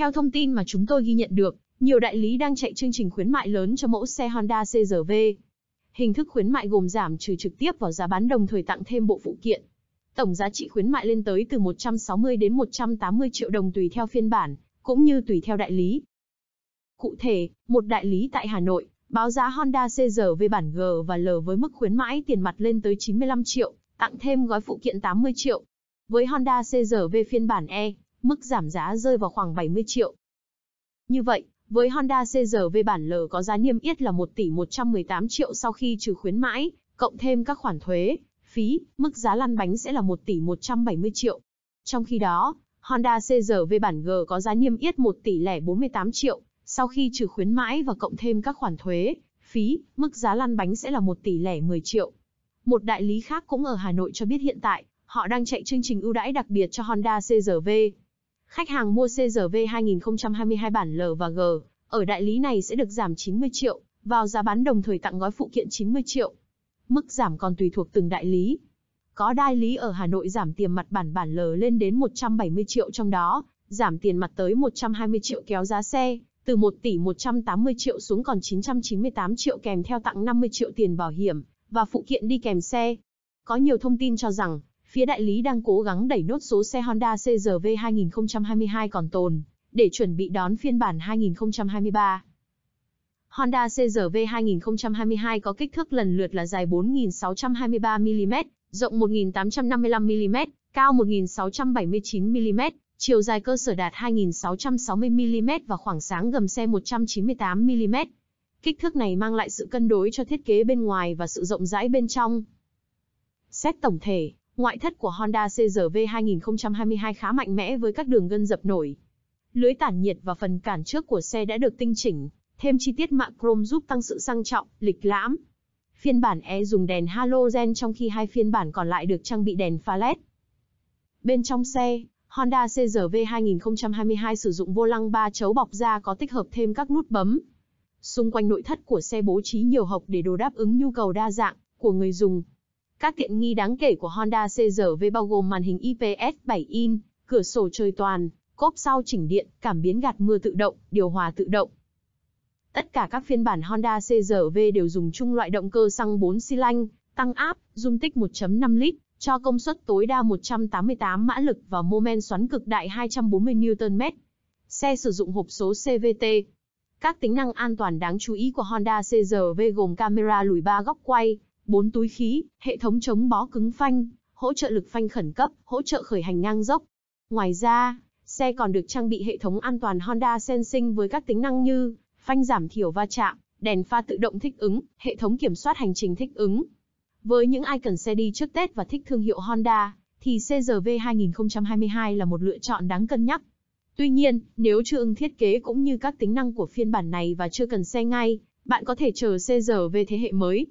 Theo thông tin mà chúng tôi ghi nhận được, nhiều đại lý đang chạy chương trình khuyến mại lớn cho mẫu xe Honda CRV. Hình thức khuyến mại gồm giảm trừ trực tiếp vào giá bán đồng thời tặng thêm bộ phụ kiện. Tổng giá trị khuyến mại lên tới từ 160 đến 180 triệu đồng tùy theo phiên bản, cũng như tùy theo đại lý. Cụ thể, một đại lý tại Hà Nội, báo giá Honda CR-V bản G và L với mức khuyến mãi tiền mặt lên tới 95 triệu, tặng thêm gói phụ kiện 80 triệu. Với Honda CR-V phiên bản E, mức giảm giá rơi vào khoảng 70 triệu. Như vậy, với Honda CR-V bản L có giá niêm yết là 1 tỷ 118 triệu sau khi trừ khuyến mãi, cộng thêm các khoản thuế, phí, mức giá lăn bánh sẽ là 1 tỷ 170 triệu. Trong khi đó, Honda CR-V bản G có giá niêm yết 1 tỷ lẻ 48 triệu, sau khi trừ khuyến mãi và cộng thêm các khoản thuế, phí, mức giá lăn bánh sẽ là 1 tỷ lẻ 10 triệu. Một đại lý khác cũng ở Hà Nội cho biết hiện tại, họ đang chạy chương trình ưu đãi đặc biệt cho Honda CRV. Khách hàng mua CRV 2022 bản L và G, ở đại lý này sẽ được giảm 90 triệu, vào giá bán đồng thời tặng gói phụ kiện 90 triệu. Mức giảm còn tùy thuộc từng đại lý. Có đại lý ở Hà Nội giảm tiền mặt bản bản L lên đến 170 triệu trong đó, giảm tiền mặt tới 120 triệu kéo giá xe, từ 1 tỷ 180 triệu xuống còn 998 triệu kèm theo tặng 50 triệu tiền bảo hiểm, và phụ kiện đi kèm xe. Có nhiều thông tin cho rằng, phía đại lý đang cố gắng đẩy nốt số xe Honda CRV 2022 còn tồn, để chuẩn bị đón phiên bản 2023. Honda CRV 2022 có kích thước lần lượt là dài 4.623mm, rộng 1.855mm, cao 1.679mm, chiều dài cơ sở đạt 2.660mm và khoảng sáng gầm xe 198mm. Kích thước này mang lại sự cân đối cho thiết kế bên ngoài và sự rộng rãi bên trong. Xét tổng thể, ngoại thất của Honda CR-V 2022 khá mạnh mẽ với các đường gân dập nổi. Lưới tản nhiệt và phần cản trước của xe đã được tinh chỉnh, thêm chi tiết mạ chrome giúp tăng sự sang trọng, lịch lãm. Phiên bản E dùng đèn halogen trong khi hai phiên bản còn lại được trang bị đèn pha LED. Bên trong xe, Honda CRV 2022 sử dụng vô lăng 3 chấu bọc da có tích hợp thêm các nút bấm. Xung quanh nội thất của xe bố trí nhiều hộc để đồ đáp ứng nhu cầu đa dạng của người dùng. Các tiện nghi đáng kể của Honda CRV bao gồm màn hình IPS 7 in, cửa sổ trời toàn, cốp sau chỉnh điện, cảm biến gạt mưa tự động, điều hòa tự động. Tất cả các phiên bản Honda CRV đều dùng chung loại động cơ xăng 4 xi lanh, tăng áp, dung tích 1.5 lít, cho công suất tối đa 188 mã lực và mô men xoắn cực đại 240 Nm. Xe sử dụng hộp số CVT. Các tính năng an toàn đáng chú ý của Honda CR-V gồm camera lùi ba góc quay, 4 túi khí, hệ thống chống bó cứng phanh, hỗ trợ lực phanh khẩn cấp, hỗ trợ khởi hành ngang dốc. Ngoài ra, xe còn được trang bị hệ thống an toàn Honda Sensing với các tính năng như phanh giảm thiểu va chạm, đèn pha tự động thích ứng, hệ thống kiểm soát hành trình thích ứng. Với những ai cần xe đi trước Tết và thích thương hiệu Honda, thì CRV 2022 là một lựa chọn đáng cân nhắc. Tuy nhiên, nếu chưa ưng thiết kế cũng như các tính năng của phiên bản này và chưa cần xe ngay, bạn có thể chờ CRV thế hệ mới.